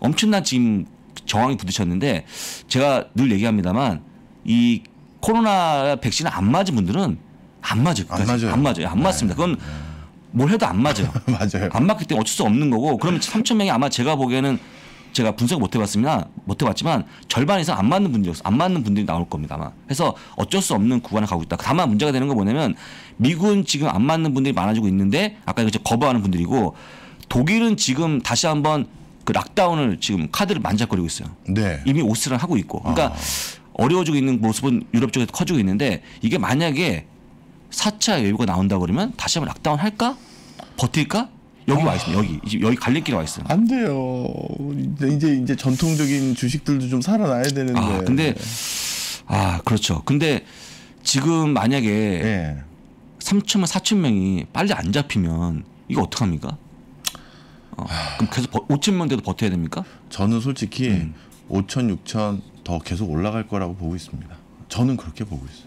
엄청난 지금 저항이 부딪혔는데 제가 늘 얘기합니다만 이 코로나 백신을 안 맞은 분들은 안 맞을 안 거예요. 맞아요. 안 맞아요. 안 네. 맞습니다. 그건 뭘 해도 안 맞아요. [LAUGHS] 맞아요. 안 맞기 때문에 어쩔 수 없는 거고 그러면 3천 명이 아마 제가 보기에는 제가 분석 못 해봤습니다. 못 해봤지만 절반 이상 안 맞는 분들이 안 맞는 분들이 나올 겁니다. 아마. 그래서 어쩔 수 없는 구간을 가고 있다. 다만 문제가 되는 건 뭐냐면 미국은 지금 안 맞는 분들이 많아지고 있는데 아까 이제 거부하는 분들이고 독일은 지금 다시 한번 그 락다운을 지금 카드를 만작거리고 있어요. 네. 이미 오스를 하고 있고. 그러니까 어려워지고 있는 모습은 유럽 쪽에서 커지고 있는데 이게 만약에 4차 여유가 나온다 그러면 다시 한번 락다운 할까? 버틸까? 여기 와 있습니다. 여기 여기 갈림길에 와 있어요. 안 돼요. 이제 이제, 전통적인 주식들도 좀 살아나야 되는데. 아 근데 아 그렇죠. 근데 지금 만약에 예. 3천만 4천 명이 빨리 안 잡히면 이거 어떡 합니까? 어, 그럼 계속 5천 명 돼도 버텨야 됩니까? 저는 솔직히 음. 5천, 6천 더 계속 올라갈 거라고 보고 있습니다. 저는 그렇게 보고 있어요.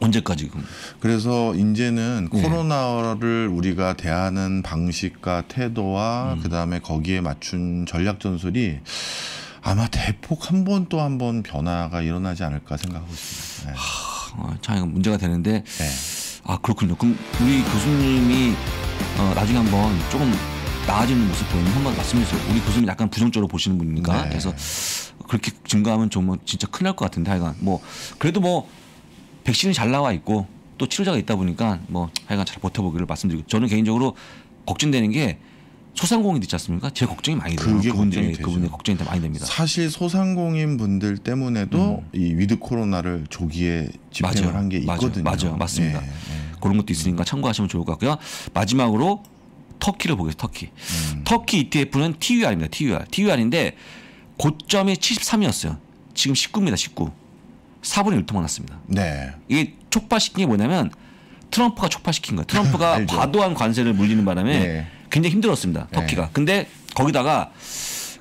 언제까지 그럼? 그래서 이제는 예. 코로나를 우리가 대하는 방식과 태도와 음. 그다음에 거기에 맞춘 전략 전술이 아마 대폭 한 번 또 한 번 변화가 일어나지 않을까 생각하고 있습니다. 네. 어, 참 문제가 되는데 네. 아 그렇군요. 그럼 우리 교수님이 어, 나중에 한번 조금 나아지는 모습 보이면 한번 말씀해 주세요. 우리 교수님 약간 부정적으로 보시는 분이니까 네. 그래서 그렇게 증가하면 정말 진짜 큰일 날 것 같은데 하여간 뭐 그래도 뭐 백신이 잘 나와 있고 또 치료자가 있다 보니까 뭐 하여간 잘 버텨보기를 말씀드리고 저는 개인적으로 걱정되는 게 소상공인 있지 않습니까? 제 걱정이 많이 돼요. 그게 그분들이 걱정이 되죠. 그분의 걱정이 더 많이 됩니다. 사실 소상공인 분들 때문에도 이 with 코로나를 조기에 집행을 음. 한 게. 있거든요. 맞아요. 맞습니다. 예, 예. 그런 것도 있으니까 참고하시면 좋을 것 같고요. 마지막으로 터키를 보겠습니다. 터키. 음. 터키 ETF는 TUR입니다. TUR. TUR인데 고점이 73이었어요. 지금 19입니다. 19. 4분의 1토막 났습니다. 네. 이게 촉발시킨 게 뭐냐면 트럼프가 촉발시킨 거예요. 트럼프가. [LAUGHS] 과도한 관세를 물리는 바람에 네. 굉장히 힘들었습니다. 터키가. 네. 근데 거기다가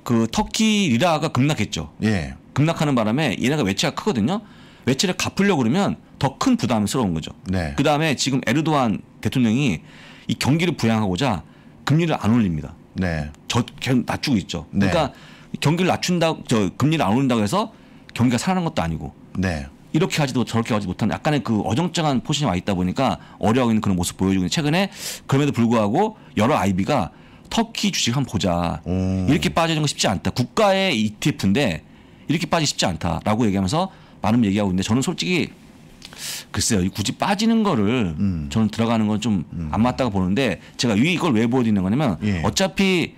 그 터키 리라가 급락했죠. 예. 급락하는 바람에 얘네가 외채가 크거든요. 외채를 갚으려고 그러면 더 큰 부담스러운 거죠. 네. 그 다음에 지금 에르도안 대통령이 이 경기를 부양하고자 금리를 안 올립니다. 네. 저 계속 낮추고 있죠. 네. 그러니까 경기를 낮춘다, 저 금리를 안 올린다고 해서 경기가 살아난 것도 아니고 네. 이렇게 하지도 저렇게 하지 못한 약간의 그 어정쩡한 포지션에 와 있다 보니까 어려워 있는 그런 모습 보여주고 있는데 최근에 그럼에도 불구하고 여러 아이비가 터키 주식 한번 보자. 오. 이렇게 빠지는 거 쉽지 않다. 국가의 ETF인데 이렇게 빠지기 쉽지 않다라고 얘기하면서 많은 분 얘기하고 있는데 저는 솔직히 글쎄요. 이 굳이 빠지는 거를 음. 저는 들어가는 건 좀 안 맞다고 보는데 제가 이걸 왜 보여드리는 거냐면 예. 어차피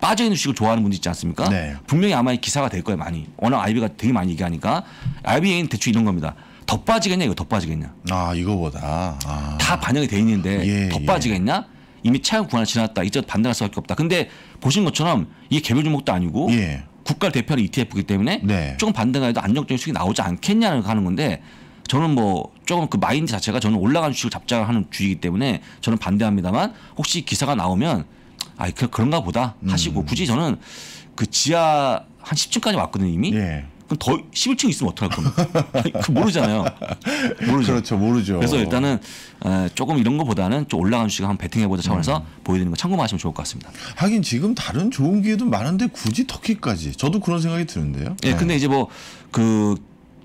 빠져 있는 주식을 좋아하는 분들 있지 않습니까? 네. 분명히 아마 이 기사가 될 거예요 많이. 워낙 아이비가 되게 많이 얘기하니까 아이비에는 대충 이런 겁니다. 더 빠지겠냐 이거 더 빠지겠냐. 아 이거보다. 아. 다 반영이 돼 있는데 예, 더 예. 이미 차용 구간을 지났다. 이제 반등할 수밖에 없다. 근데 보신 것처럼 이게 개별 종목도 아니고 예. 국가를 대표하는 ETF이기 때문에 네. 조금 반등해도 안정적인 수익이 나오지 않겠냐는 하는 건데 저는 뭐 조금 그 마인드 자체가 저는 올라간 주식을 잡자 하는 주의이기 때문에 저는 반대합니다만 혹시 기사가 나오면 아 그, 그런가 보다 음. 하시고 굳이 저는 그 지하 한 10층까지 왔거든요 이미 예. 그럼 더 11층 있으면 어떡할 겁니까 그 모르잖아요 모르죠 그렇죠. 모르죠. 그래서 일단은 어, 조금 이런 거보다는 좀 올라간 주식 한번 베팅해보자 차원에서 음. 보여드리는 거 참고하시면 좋을 것 같습니다. 하긴 지금 다른 좋은 기회도 많은데 굳이 터키까지. 저도 그런 생각이 드는데요. 예, 네. 근데 이제 뭐 그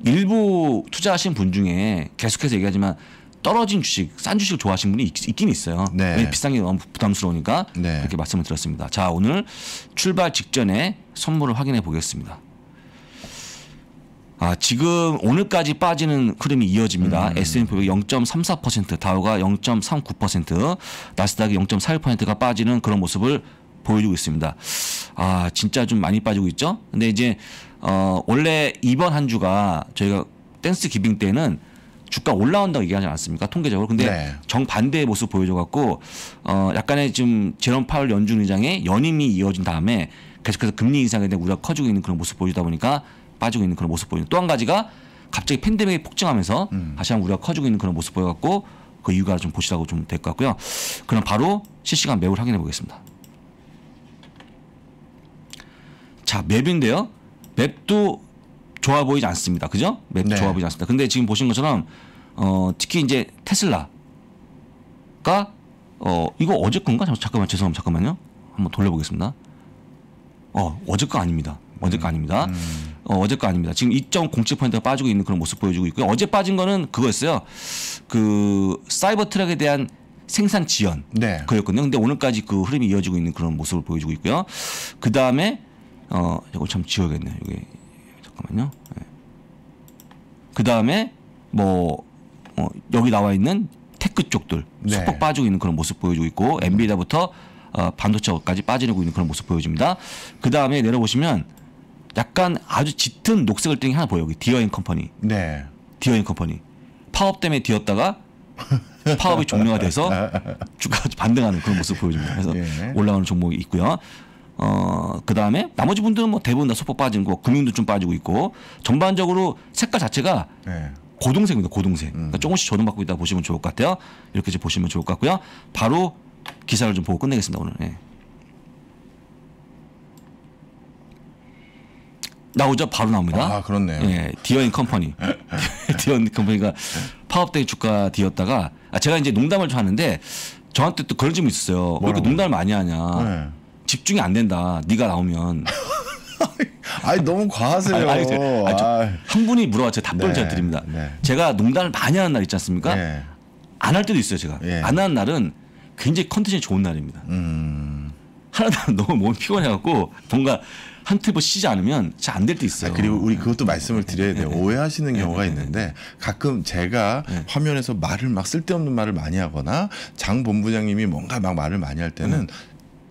일부 투자하신 분 중에 계속해서 얘기하지만 떨어진 주식, 싼 주식을 좋아하시는 분이 있, 긴 있어요. 네. 비싼 게 너무 부담스러우니까 네. 그렇게 말씀을 드렸습니다. 자, 오늘 출발 직전에 선물을 확인해 보겠습니다. 아, 지금 오늘까지 빠지는 흐름이 이어집니다. S&P 0.34%, 다우가 0.39%, 나스닥이 0.41%가 빠지는 그런 모습을 보여주고 있습니다. 아, 진짜 좀 많이 빠지고 있죠? 근데 이제 어, 원래 이번 한 주가 저희가 댄스 기빙 때는 주가 올라온다고 얘기하지 않았습니까? 통계적으로. 근데 네. 정반대의 모습 보여줘 갖고 어 약간의 지금 제롬 파월 연준 의장의 연임이 이어진 다음에 계속해서 금리 인상에 대한 우려가 커지고 있는 그런 모습 보이다 보니까 빠지고 있는 그런 모습 보이는 또 한 가지가 갑자기 팬데믹이 폭증하면서 다시 한번 우려가 커지고 있는 그런 모습 보여 갖고 그 이유가 좀 보시라고 좀 될 것 같고요. 그럼 바로 실시간 맵을 확인해 보겠습니다. 자, 맵인데요. 맵도 좋아 보이지 않습니다. 그죠? 맵도 네. 좋아 보이지 않습니다. 근데 지금 보신 것처럼 어, 특히 이제 테슬라가 어, 이거 어제 건가? 잠- 잠깐만 죄송합니다. 잠깐만요. 한번 돌려보겠습니다. 어, 어제 거 아닙니다. 어제 거 아닙니다. 어, 어제 거 아닙니다. 지금 2.07%가 빠지고 있는 그런 모습 보여주고 있고요. 어제 빠진 거는 그거였어요. 그 Cybertruck에 대한 생산 지연 네. 그였거든요. 근데 오늘까지 그 흐름이 이어지고 있는 그런 모습을 보여주고 있고요. 그 다음에 어 이거 참 지워야겠네요. 이게 잠깐만요. 그 다음에 뭐 어, 여기 나와 있는 tech 쪽들 네. 소폭 빠지고 있는 그런 모습 보여주고 있고 엔비디아부터 어, 반도체까지 빠지고 있는 그런 모습 보여줍니다. 그 다음에 내려보시면 약간 아주 짙은 녹색을 띠는 게 하나 보여요. 여기 Deere & Company. 네. Deere & Company 파업 때문에 디었다가 [LAUGHS] 파업이 종료가 돼서 주가가 반등하는 그런 모습 보여줍니다. 그래서 예. 올라가는 종목이 있고요. 어, 그 다음에 나머지 분들은 뭐 대부분 다 소폭 빠진 거, 금융도 좀 빠지고 있고 전반적으로 색깔 자체가 네. 고동색입니다. 고동색. 그러니까 조금씩 조정받고 있다 보시면 좋을 것 같아요. 이렇게 이제 보시면 좋을 것 같고요. 바로 기사를 좀 보고 끝내겠습니다 오늘. 예. 나오죠. 바로 나옵니다. 아, 그렇네요. 예, Deere & Company. [LAUGHS] Deere & Company가 파업 때 주가 디었다가 아, 제가 이제 농담을 좀 하는데 저한테 또 그런 질문이 있었어요. 왜 이렇게? 농담을 많이 하냐. 네. 집중이 안 된다. 네가 나오면 아니 너무 과하세요. 아니, 아니, 저- 아니. 한 분이 제가 답변을 네, 제가 드립니다. 네. 제가 농담을 많이 하는 날 있지 않습니까? 네. 안할 때도 있어요, 제가. 예. 안 하는 날은 굉장히 컨디션이 좋은 날입니다. 음. 날은 [LAUGHS] 너무 몸이 피곤해갖고 뭔가 한 템포 쉬지 않으면 잘 안 될 때 있어요. 아, 그리고 우리 그것도 말씀을 드려야 돼요. 네, 오해하시는 경우가 있는데 가끔 제가 화면에서 말을 막 쓸데없는 말을 많이 하거나 장 본부장님이 뭔가 막 말을 많이 할 때는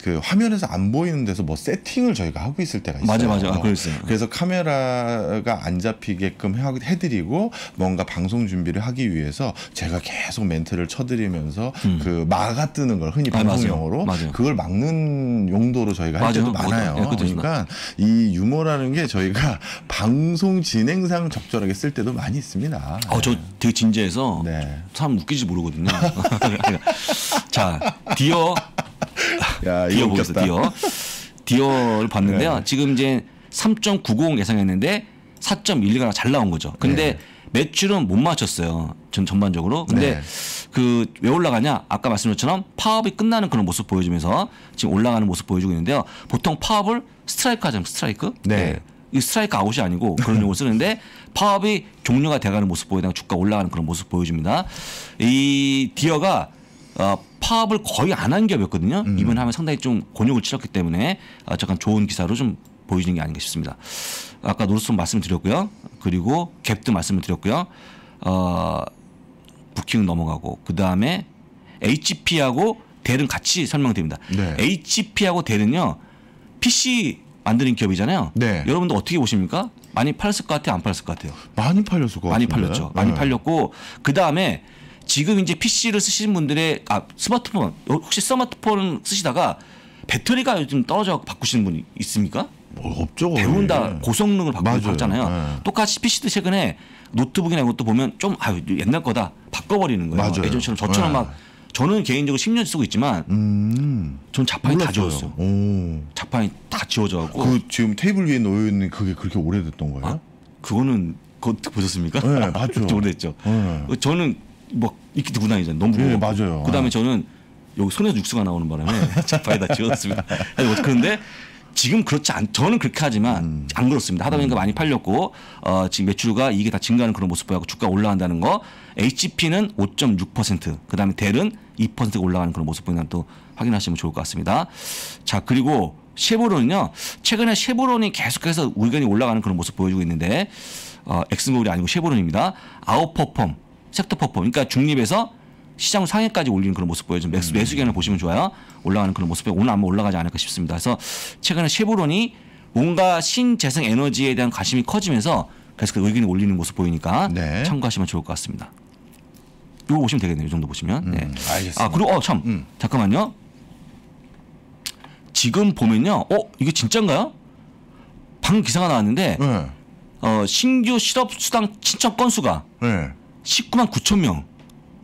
그 화면에서 안 보이는 데서 뭐 세팅을 저희가 하고 있을 때가 있어요. 맞아, 맞아. 아, 그랬어요. 그래서 카메라가 안 잡히게끔 해- 해드리고 뭔가 방송 준비를 하기 위해서 제가 계속 멘트를 쳐드리면서 그 마가 뜨는 걸 흔히 아, 맞아요. 방송용어로 맞아요. 그걸 막는 용도로 저희가 할 때도 맞아요. 많아요. 예, 그것도 있습니다. 그러니까 이 유머라는 게 저희가 [LAUGHS] 방송 진행상 적절하게 쓸 때도 많이 있습니다. 어, 저 되게 진지해서 네. 사람 웃기지 모르거든요. [LAUGHS] 자, 디어 야, 디어. 웃겼다. 디어. 디어를 봤는데요. 네. 지금 이제 3.90 예상했는데 4.12가 잘 나온 거죠. 근데 네. 매출은 못 맞췄어요. 전 전반적으로. 근데 네. 그왜 올라가냐? 아까 말씀드린 것처럼 파업이 끝나는 그런 모습 보여주면서 지금 올라가는 모습 보여주고 있는데요. 보통 파업을 스트라이크 하잖아요. 스트라이크. 네. 이 스트라이크 아웃이 아니고 그런 용어를 쓰는데 파업이 종료가 돼가는 모습 보이다가 주가 올라가는 그런 모습 보여줍니다. 이 Deere가 어, 파업을 거의 안 한 기업이었거든요. 음. 이번에 하면 상당히 좀 곤욕을 치렀기 때문에 어, 잠깐 좋은 기사로 좀 보여주는 게 아닌가 싶습니다. 아까 노르스톤 말씀 드렸고요. 그리고 갭도 말씀을 드렸고요. 어, 부킹 넘어가고 그 다음에 HP하고 델은 같이 설명드립니다. 네. HP하고 델은요 PC 만드는 기업이잖아요. 네. 여러분도 어떻게 보십니까? 많이 팔렸을 것 같아요, 안 팔렸을 것 같아요? 많이 팔렸을 것 많이 같은데. 팔렸죠. 많이 네. 팔렸고 그 다음에 지금 이제 PC를 쓰시는 분들의 아 스마트폰 혹시 스마트폰 쓰시다가 배터리가 요즘 떨어져 바꾸시는 분이 있습니까? 뭐 없죠. 대부분 다 고성능을 바꾸고 맞아요. 바꾸잖아요. 네. 똑같이 PC도 최근에 노트북이나 이것도 보면 좀 아유 옛날 거다 바꿔버리는 거예요. 맞아요. 예전처럼 저처럼 네. 막 저는 개인적으로 10년 쓰고 있지만 음. 전 자판이 다 몰랐어요. 지웠어요. 오. 자판이 다 지워져갖고 그 지금 테이블 위에 놓여 있는 그게 그렇게 오래됐던 거예요? 아, 그거는 그거 보셨습니까? 네. 좀 [LAUGHS] 오래됐죠. 네. 저는 뭐 이렇게 들고 다니잖아요. 너무 무거워. 예, 맞아요. 그다음에 네. 저는 여기 손에서 육수가 나오는 바람에 [LAUGHS] 자판이 다 지웠습니다. 그런데 지금 그렇지 않. 저는 그렇게 하지만 음. 안 그렇습니다. 하다 보니까 많이 팔렸고 어, 지금 매출과 이게 다 증가하는 그런 모습 보여고 주가 올라간다는 거. HP는 5.6%, 그다음에 델은 2% 올라가는 그런 모습 보이는 또 확인하시면 좋을 것 같습니다. 자 그리고 쉐보론은요. 최근에 쉐보론이 계속해서 의견이 올라가는 그런 모습 보여주고 있는데 어, 엑스모빌이 아니고 쉐보론입니다. 아웃퍼폼, 섹터 퍼폼, 그러니까 중립에서 시장 상해까지 올리는 그런 모습 보여준 매수 매수견을 보시면 좋아요. 올라가는 그런 모습에 오늘 아마 올라가지 않을까 싶습니다. 그래서 최근에 쉐보론이 뭔가 신재생 에너지에 대한 관심이 커지면서 계속 의견이 올리는 모습 보이니까 네. 참고하시면 좋을 것 같습니다. 이거 보시면 되겠네요. 이 정도 보시면. 네. 알겠습니다. 아 그리고 어참 음. 잠깐만요. 지금 보면요. 어 이게 진짜인가요? 방금 기사가 나왔는데 네. 어, 신규 실업 수당 신청 건수가 네. 19만 9천 명.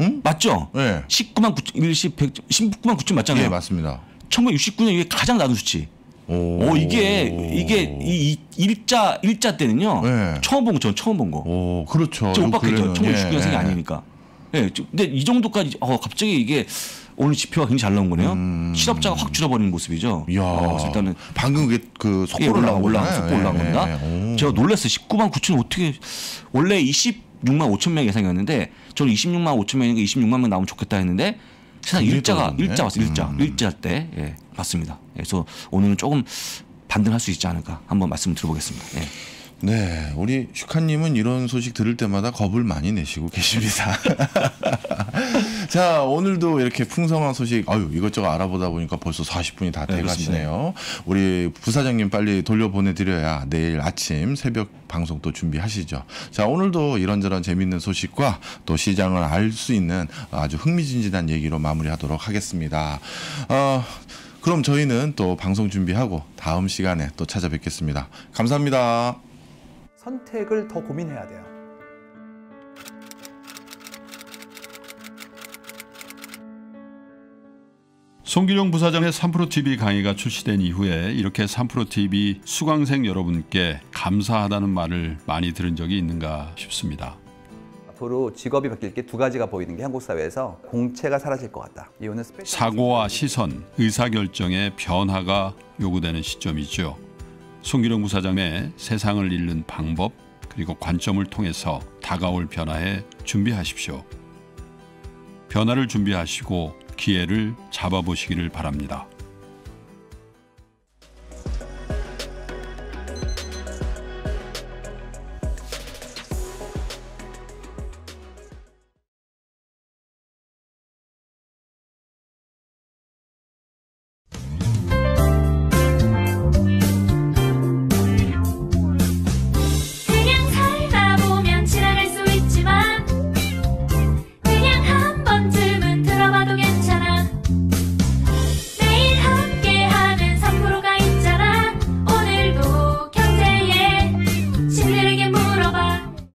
응? 맞죠? 네. 19만 9천, 일시 100, 19만 9천 맞잖아요. 예, 맞습니다. 1969년 이후에 가장 낮은 수치. 오. 어, 이게, 이게, 이, 이 일자, 일자 때는요. 네. 처음 본 거, 전 처음 본 거. 오, 그렇죠. 저요 오빠 그죠? 근래는. 1969년생이 예, 아니니까. 예, 저- 근데 이 정도까지, 어, 갑자기 이게 오늘 지표가 굉장히 잘 나온 거네요. 실업자가 확 줄어버리는 모습이죠. 음. 이야. 어, 일단은 방금 그게 그 예, 속보로 올라가 나온 올라가 거잖아요. 속보 예, 겁니다. 예, 오. 제가 놀랐어요. 19만 9천 어떻게 원래 26만 5천 명 예상이었는데 저는 26만 5천 명이니까 26만 명 나오면 좋겠다 했는데 세상 일자가. 일자 왔어요. 일자 음. 일자 때 예, 봤습니다. 그래서 오늘은 조금 반등할 수 있지 않을까 한번 말씀 드려보겠습니다. 예. 네, 우리 슈카님은 이런 소식 들을 때마다 겁을 많이 내시고 계십니다. [LAUGHS] 자, 오늘도 이렇게 풍성한 소식, 아유, 이것저것 알아보다 보니까 벌써 40분이 다 네, 돼가시네요. 우리 부사장님 빨리 돌려보내드려야 내일 아침 새벽 방송 또 준비하시죠. 자, 오늘도 이런저런 재밌는 소식과 또 시장을 알 수 있는 아주 흥미진진한 얘기로 마무리하도록 하겠습니다. 어, 그럼 저희는 또 방송 준비하고 다음 시간에 또 찾아뵙겠습니다. 감사합니다. 선택을 더 고민해야 돼요. 송기룡 부사장의 3프로TV 강의가 출시된 이후에 이렇게 3프로TV 수강생 여러분께 감사하다는 말을 많이 들은 적이 있는가 싶습니다. 앞으로 직업이 바뀔 게 두 가지가 보이는 게 한국 사회에서 공채가 사라질 것 같다. 이유는 사고와 시선, 의사결정의 변화가 요구되는 시점이죠. 송기룡 부사장의 세상을 읽는 방법 그리고 관점을 통해서 다가올 변화에 준비하십시오. 변화를 준비하시고 기회를 잡아보시기를 바랍니다.